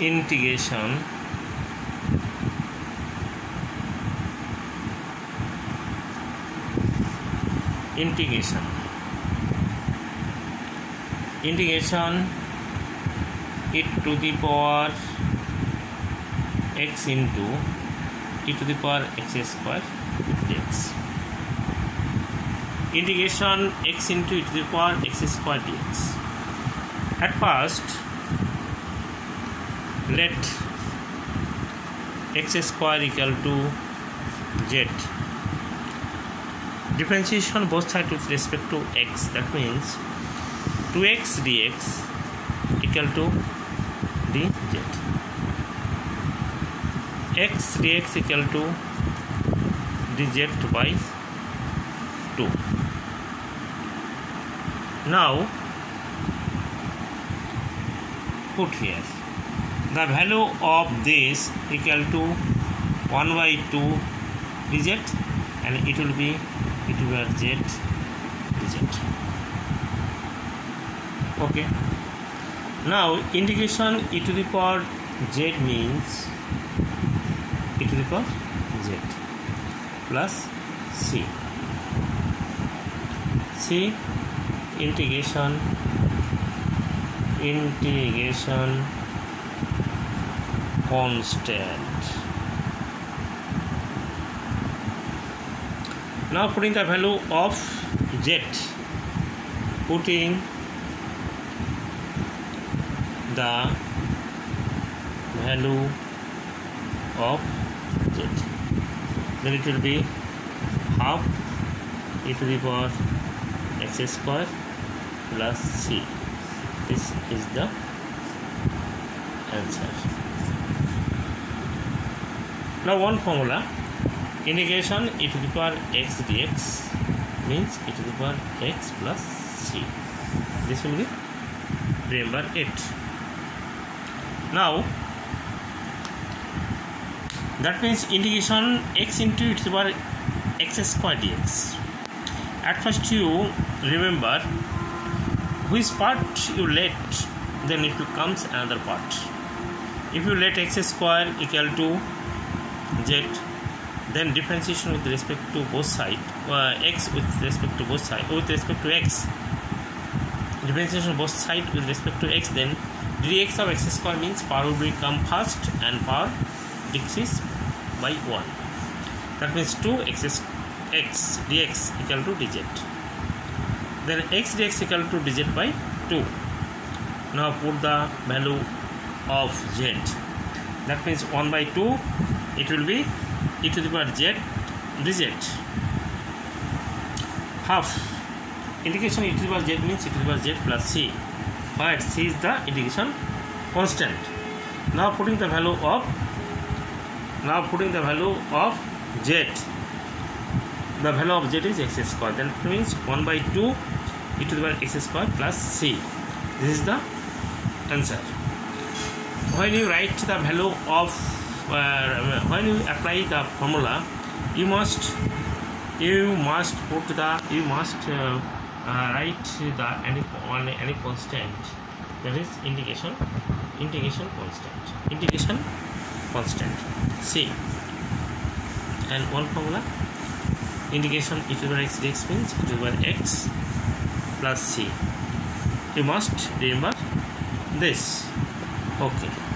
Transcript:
integration. Integration. Integration e to the power x into e to the power x square dx. Integration x into e to the power x square dx. At first let x square equal to z differentiation both sides with respect to x that means 2x dx equal to dz x dx equal to dz by 2 now put here the value of this equal to 1 by 2 dz and it will be it will be z dz okay now integration e to the power z means e to the power z plus c c integration integration constant. Now putting the value of z putting the value of z. Then it will be half e to the power x square plus c. This is the answer now one formula. Integration e to the power x dx means e to the power x plus c. This will be remember it. Now that means integration x into e to the power x square dx. At first you remember which part you let then it will comes another part. If you let x square equal to z then differentiation with respect to both side uh, x with respect to both side with respect to x. Differentiation of both side with respect to x then dx of x square means power will become first and power decrease by 1 that means 2 x x dx equal to dz. Then x dx equal to dz by 2 now put the value of z. That means 1 by 2 it will be e to the power z. Dz half. Integration e to the power z means e to the power z plus c. But c is the integration constant. Now putting the value of now putting the value of z. The value of z is x square. Then it means 1 by 2 e to the power x square plus c. This is the answer. When you write the value of uh, when you apply the formula you must you must put the you must uh, uh, write the any on any constant. That is integration integration constant. Integration constant. C. And one formula? Integration e to the x dx means e to the x plus c. You must remember this. Okay